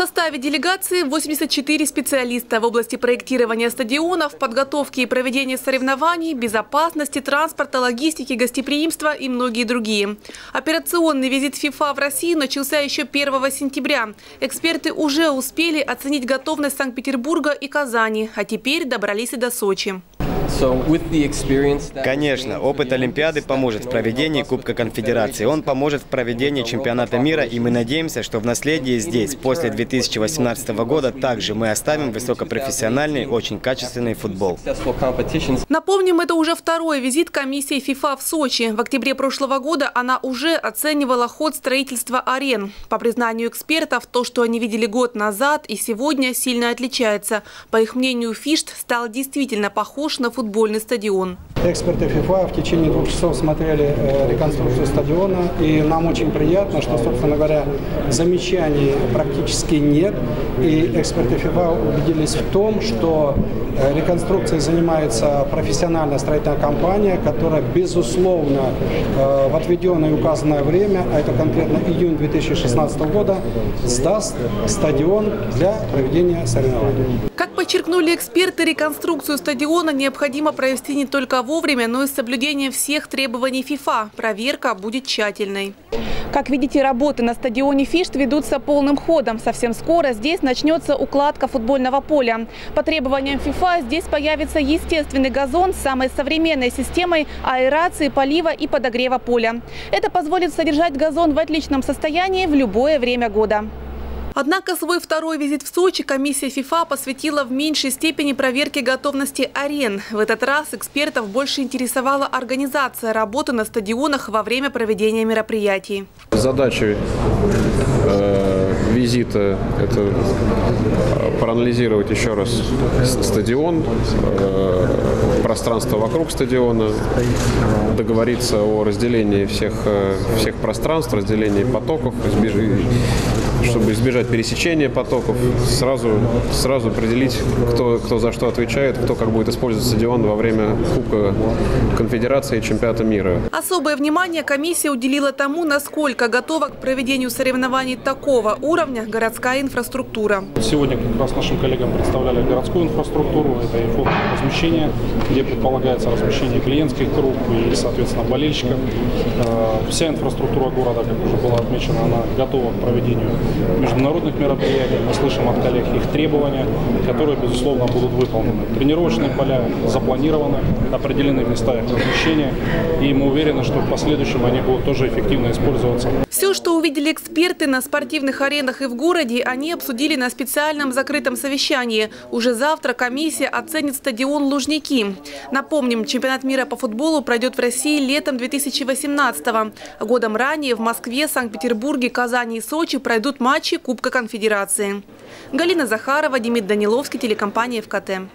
составе делегации 84 специалиста в области проектирования стадионов, подготовки и проведения соревнований, безопасности, транспорта, логистики, гостеприимства и многие другие. Операционный визит ФИФА в Россию начался еще 1 сентября. Эксперты уже успели оценить готовность Санкт-Петербурга и Казани, а теперь добрались и до Сочи. Конечно, опыт Олимпиады поможет в проведении Кубка Конфедерации. Он поможет в проведении чемпионата мира, и мы надеемся, что в наследии здесь, после 2018 года, также мы оставим высокопрофессиональный, очень качественный футбол. Напомним, это уже второй визит комиссии ФИФА в Сочи. В октябре прошлого года она уже оценивала ход строительства арен. По признанию экспертов, то, что они видели год назад и сегодня, сильно отличается. По их мнению, Фишт стал действительно похож на футбол футбольный стадион. Эксперты ФИФА в течение двух часов смотрели э, реконструкцию стадиона, и нам очень приятно, что, собственно говоря, замечаний практически нет, и эксперты ФИФА убедились в том, что э, реконструкцией занимается профессиональная строительная компания, которая, безусловно, э, в отведенное и указанное время, а это конкретно июнь 2016 года, сдаст стадион для проведения соревнований. Как подчеркнули эксперты, реконструкцию стадиона необходимо провести не только вовремя, но и с соблюдением всех требований ФИФА. Проверка будет тщательной. Как видите, работы на стадионе Фишт ведутся полным ходом. Совсем скоро здесь начнется укладка футбольного поля. По требованиям ФИФА здесь появится естественный газон с самой современной системой аэрации, полива и подогрева поля. Это позволит содержать газон в отличном состоянии в любое время года. Однако свой второй визит в Сочи комиссия ФИФА посвятила в меньшей степени проверке готовности арен. В этот раз экспертов больше интересовала организация работы на стадионах во время проведения мероприятий. Задачей э, визита это э, проанализировать еще раз стадион, э, пространство вокруг стадиона, договориться о разделении всех, э, всех пространств, разделении потоков, чтобы избежать пересечения потоков, сразу, сразу определить, кто, кто за что отвечает, кто как будет использовать стадион во время Кубка Конфедерации и Чемпионата мира. Особое внимание комиссия уделила тому, насколько готова к проведению соревнований такого уровня городская инфраструктура. Сегодня как раз нашим коллегам представляли городскую инфраструктуру, это и фонд размещения, где предполагается размещение клиентских групп и, соответственно, болельщиков. Э, вся инфраструктура города, как уже было отмечено, она готова к проведению международных мероприятий. Мы слышим от коллег их требования, которые, безусловно, будут выполнены. Тренировочные поля запланированы, определены места их размещения, и мы уверены, что в последующем они будут тоже эффективно использоваться. Все, что увидели эксперты на спортивных аренах и в городе, они обсудили на специальном закрытом совещании. Уже завтра комиссия оценит стадион «Лужники». Напомним, чемпионат мира по футболу пройдет в России летом 2018 -го. Годом ранее в Москве, Санкт-Петербурге, Казани и Сочи пройдут матчи Кубка Конфедерации. Галина Захарова, Демид Даниловский, телекомпания ФКТ.